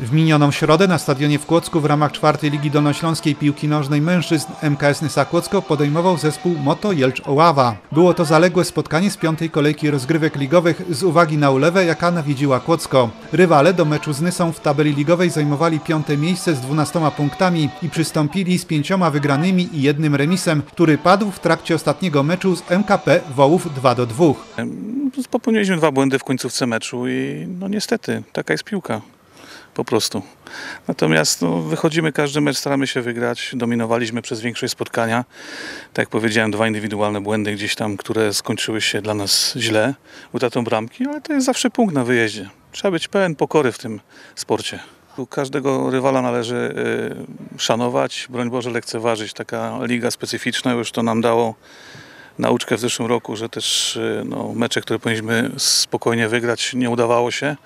W minioną środę na stadionie w Kłodzku w ramach czwartej Ligi Dolnośląskiej Piłki Nożnej Mężczyzn MKS Nysa Kłodzko podejmował zespół Moto Jelcz Oława. Było to zaległe spotkanie z piątej kolejki rozgrywek ligowych z uwagi na ulewę, jaka nawiedziła Kłodzko. Rywale do meczu z Nysą w tabeli ligowej zajmowali piąte miejsce z 12 punktami i przystąpili z pięcioma wygranymi i jednym remisem, który padł w trakcie ostatniego meczu z MKP Wołów 2 do 2. Popełniliśmy dwa błędy w końcówce meczu i no niestety, taka jest piłka. Po prostu. Natomiast no, wychodzimy każdy mecz, staramy się wygrać. Dominowaliśmy przez większość spotkania. Tak jak powiedziałem, dwa indywidualne błędy gdzieś tam, które skończyły się dla nas źle, utratą bramki, ale to jest zawsze punkt na wyjeździe. Trzeba być pełen pokory w tym sporcie. Każdego rywala należy y, szanować, broń Boże lekceważyć. Taka liga specyficzna już to nam dało nauczkę w zeszłym roku, że też y, no, mecze, które powinniśmy spokojnie wygrać, nie udawało się,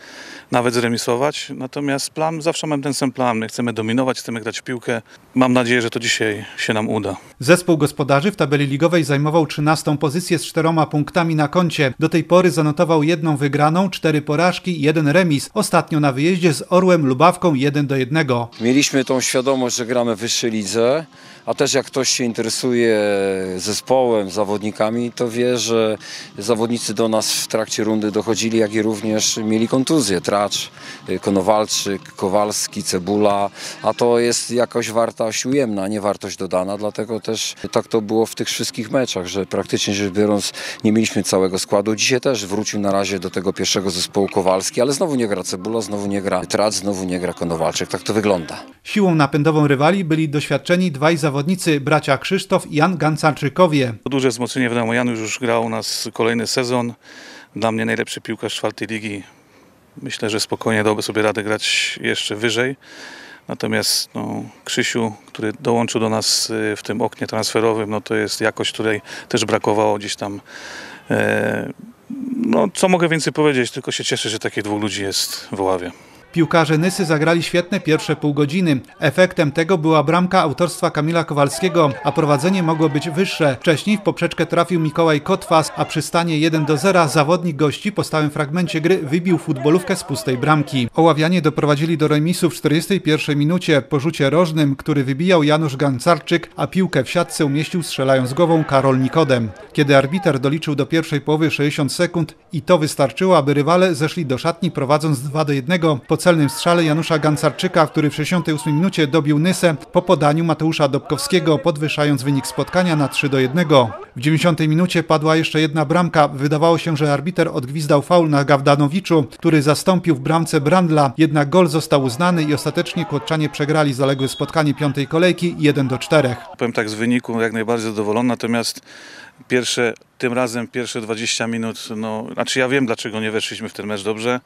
nawet zremisować. Natomiast plan, zawsze mam ten sam plan. My chcemy dominować, chcemy grać w piłkę. Mam nadzieję, że to dzisiaj się nam uda. Zespół gospodarzy w tabeli ligowej zajmował 13 pozycję z czteroma punktami na koncie. Do tej pory zanotował jedną wygraną, cztery porażki i jeden remis. Ostatnio na wyjeździe z Orłem Lubawką 1 do 1. Mieliśmy tą świadomość, że gramy w wyższej lidze, a też jak ktoś się interesuje zespołem, zawodnikami, to wie, że zawodnicy do nas w trakcie rundy dochodzili, jak i również mieli kontuzję. Tracz, Konowalczyk, Kowalski, Cebula, a to jest jakoś wartość ujemna, nie wartość dodana, dlatego też tak to było w tych wszystkich meczach, że praktycznie rzecz biorąc nie mieliśmy całego składu. Dzisiaj też wrócił na razie do tego pierwszego zespołu Kowalski, ale znowu nie gra Cebula, znowu nie gra Tracz, znowu nie gra Konowalczyk. Tak to wygląda. Siłą napędową rywali byli doświadczeni dwaj zawodnicy, bracia Krzysztof i Jan Gancarczykowie. Duże wzmocnienie wiadomo, Janusz już grał u nas kolejny sezon. Dla mnie najlepszy piłkarz czwartej ligi. Myślę, że spokojnie dałby sobie radę grać jeszcze wyżej. Natomiast no, Krzysiu, który dołączył do nas y, w tym oknie transferowym, no to jest jakość, której też brakowało gdzieś tam. E, no, co mogę więcej powiedzieć, tylko się cieszę, że takich dwóch ludzi jest w Oławie. Piłkarze Nysy zagrali świetne pierwsze pół godziny. Efektem tego była bramka autorstwa Kamila Kowalskiego, a prowadzenie mogło być wyższe. Wcześniej w poprzeczkę trafił Mikołaj Kotwas, a przy stanie 1 do 0 zawodnik gości po stałym fragmencie gry wybił futbolówkę z pustej bramki. Oławianie doprowadzili do remisu w 41 minucie po rzucie rożnym, który wybijał Janusz Gancarczyk, a piłkę w siatce umieścił strzelając głową Karol Nikodem. Kiedy arbiter doliczył do pierwszej połowy 60 sekund i to wystarczyło, aby rywale zeszli do szatni prowadząc 2 do 1 po celnym strzale Janusza Gancarczyka, który w 68 minucie dobił Nysę po podaniu Mateusza Dobkowskiego, podwyższając wynik spotkania na 3 do 1. W 90 minucie padła jeszcze jedna bramka. Wydawało się, że arbiter odgwizdał faul na Gawdanowiczu, który zastąpił w bramce Brandla, jednak gol został uznany i ostatecznie Kłodczanie przegrali zaległe spotkanie piątej kolejki 1 do 4. Powiem tak z wyniku jak najbardziej zadowolony, natomiast pierwsze, tym razem pierwsze 20 minut, no, znaczy ja wiem dlaczego nie weszliśmy w ten mecz dobrze,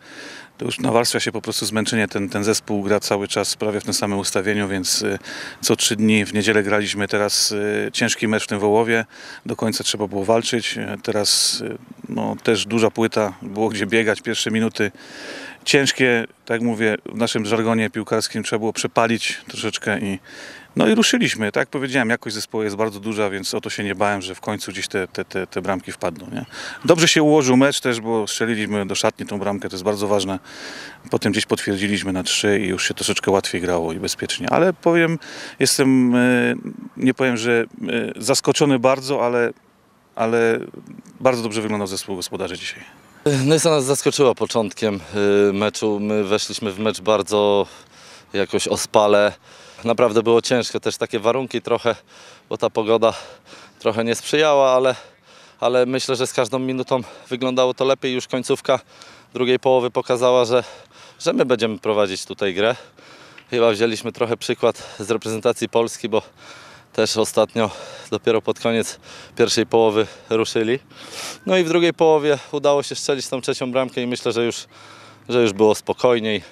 to już nawarstwia się po prostu zmęczenie, ten, ten zespół gra cały czas prawie w tym samym ustawieniu, więc y, co trzy dni w niedzielę graliśmy teraz y, ciężki mecz w tym Wołowie, do końca trzeba było walczyć, teraz y, no, też duża płyta, było gdzie biegać, pierwsze minuty ciężkie, tak mówię, w naszym żargonie piłkarskim trzeba było przepalić troszeczkę i no i ruszyliśmy, tak jak powiedziałem, jakość zespołu jest bardzo duża, więc o to się nie bałem, że w końcu gdzieś te, te, te, te bramki wpadną. Nie? Dobrze się ułożył mecz też, bo strzeliliśmy do szatni tą bramkę, to jest bardzo ważne. Potem gdzieś potwierdziliśmy na trzy i już się troszeczkę łatwiej grało i bezpiecznie. Ale powiem, jestem, e, nie powiem, że e, zaskoczony bardzo, ale, ale bardzo dobrze wyglądał zespół gospodarzy dzisiaj. Nysa nas zaskoczyła początkiem y, meczu. My weszliśmy w mecz bardzo jakoś ospale. Naprawdę było ciężko, też takie warunki trochę, bo ta pogoda trochę nie sprzyjała, ale, ale myślę, że z każdą minutą wyglądało to lepiej. Już końcówka drugiej połowy pokazała, że, że my będziemy prowadzić tutaj grę. Chyba wzięliśmy trochę przykład z reprezentacji Polski, bo też ostatnio dopiero pod koniec pierwszej połowy ruszyli. No i w drugiej połowie udało się strzelić tą trzecią bramkę i myślę, że już, że już było spokojniej.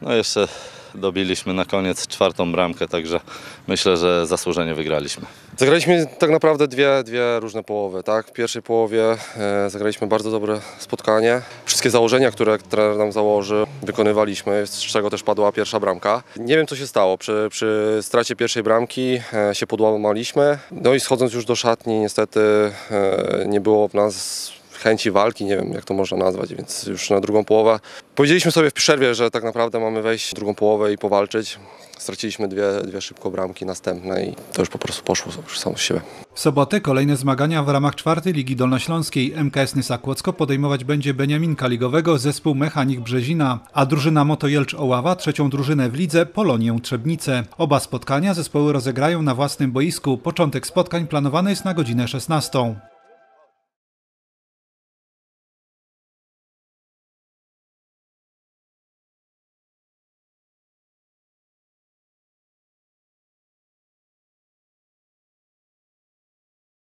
No jeszcze dobiliśmy na koniec czwartą bramkę, także myślę, że zasłużenie wygraliśmy. Zagraliśmy tak naprawdę dwie, dwie różne połowy. Tak? W pierwszej połowie e, zagraliśmy bardzo dobre spotkanie. Wszystkie założenia, które trener nam założy, wykonywaliśmy, z czego też padła pierwsza bramka. Nie wiem, co się stało. Przy, przy stracie pierwszej bramki e, się podłamaliśmy. No i schodząc już do szatni, niestety e, nie było w nas chęci walki, nie wiem jak to można nazwać, więc już na drugą połowę. Powiedzieliśmy sobie w przerwie, że tak naprawdę mamy wejść w drugą połowę i powalczyć. Straciliśmy dwie, dwie szybko bramki następne i to już po prostu poszło już samo z siebie. W sobotę kolejne zmagania w ramach czwartej Ligi Dolnośląskiej. MKS Nysa Kłodzko podejmować będzie Beniaminka Ligowego, zespół Mechanik Brzezina, a drużyna Moto Jelcz Oława trzecią drużynę w lidze Polonię Trzebnice. Oba spotkania zespoły rozegrają na własnym boisku. Początek spotkań planowany jest na godzinę 16.